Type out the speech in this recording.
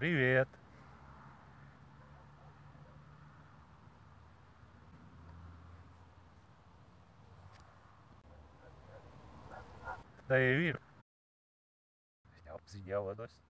Привет. Да я вижу. Обсидела дось.